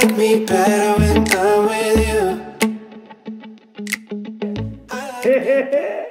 like me better when I'm with you.